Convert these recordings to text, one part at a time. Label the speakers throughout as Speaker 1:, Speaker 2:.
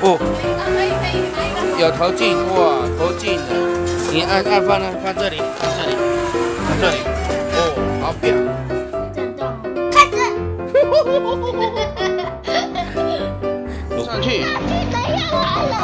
Speaker 1: 哦，有头进哇，头进了，你按按放呢，放这里，放这里，放这里，哦，好表。
Speaker 2: 震动，开始。
Speaker 1: 上去。
Speaker 2: 大巨人要来了，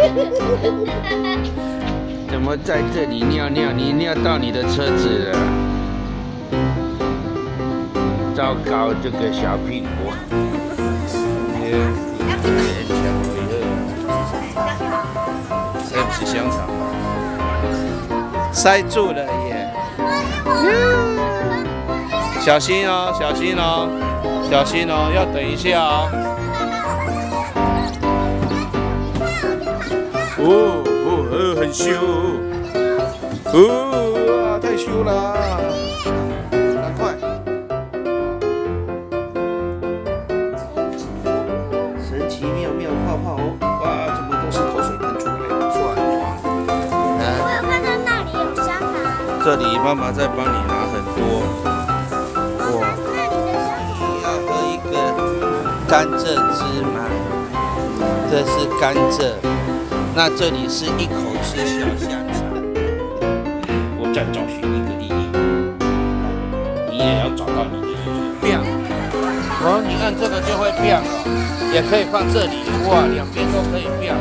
Speaker 1: 怎么在这里尿尿？你尿到你的车子了，糟糕，这个小屁股。耶，连枪回这不是香肠吗？塞住了耶！小心哦，小心哦，小心哦，要等一下哦。哦哦哦，很羞。哦，啊，太羞了！赶快。神奇妙妙泡泡哦！哇，怎么都是口水喷出来？算了。
Speaker 2: 我
Speaker 1: 来，
Speaker 2: 有看到那里有香肠，
Speaker 1: 这里妈妈在帮你拿很多。哇，
Speaker 2: 那里的香
Speaker 1: 你要喝一个甘蔗汁吗？这是甘蔗，那这里是一口吃小香肠。我再找寻一个意义，你也要找到你的变。哦，你按这个就会变了，也可以放这里，哇，两边都可以变。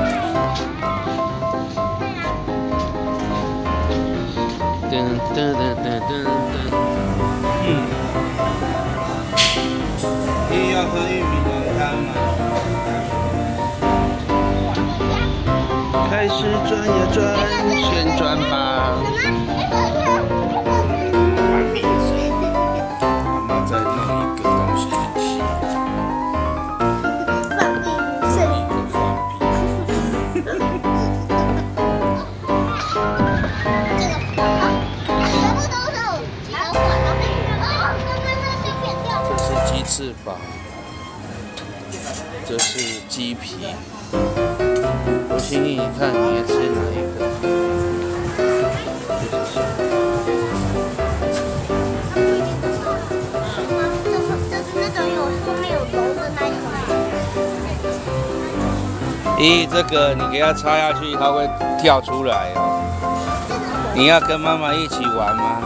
Speaker 1: 噔噔噔噔噔噔，嗯，你要喝玉米开始转呀转，旋转吧。妈妈再弄一个东西进去，
Speaker 2: 放屁，是
Speaker 1: 一个放屁。
Speaker 2: 全部都是好管了。啊，刚刚那是剪掉。
Speaker 1: 这是鸡翅膀，这是鸡皮。我请你看，你要吃哪一个？
Speaker 2: 这是那种有后面有油的那一种。
Speaker 1: 咦，这个你给它插下去，它会跳出来哦。你要跟妈妈一起玩吗？